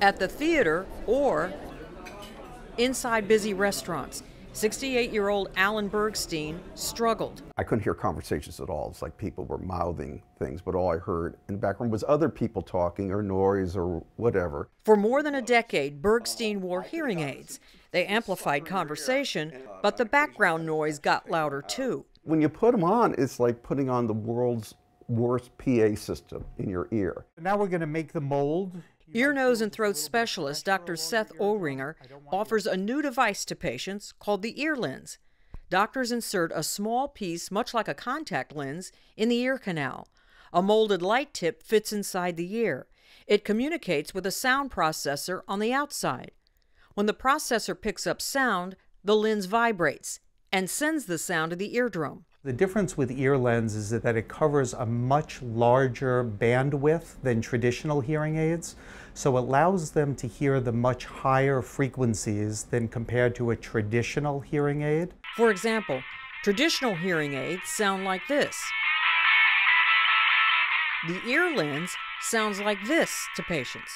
at the theater, or inside busy restaurants. 68 year old Alan Bergstein struggled. I couldn't hear conversations at all. It's like people were mouthing things, but all I heard in the background was other people talking or noise or whatever. For more than a decade, Bergstein wore hearing aids. They amplified conversation, but the background noise got louder too. When you put them on, it's like putting on the world's worst PA system in your ear. Now we're going to make the mold. Ear, nose, and throat specialist Dr. Seth Ohringer offers a new device to patients called the Earlens. Doctors insert a small piece, much like a contact lens, in the ear canal. A molded light tip fits inside the ear. It communicates with a sound processor on the outside. When the processor picks up sound, the lens vibrates and sends the sound to the eardrum. The difference with Earlens is that it covers a much larger bandwidth than traditional hearing aids, so it allows them to hear the much higher frequencies than compared to a traditional hearing aid. For example, traditional hearing aids sound like this. The Earlens sounds like this to patients.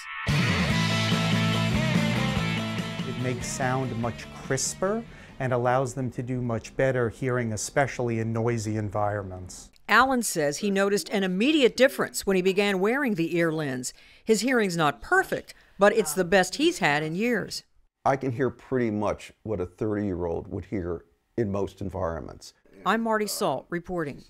Makes sound much crisper and allows them to do much better hearing, especially in noisy environments. Alan says he noticed an immediate difference when he began wearing the Earlens. His hearing's not perfect, but it's the best he's had in years. I can hear pretty much what a 30 year old would hear in most environments. I'm Marty Salt reporting.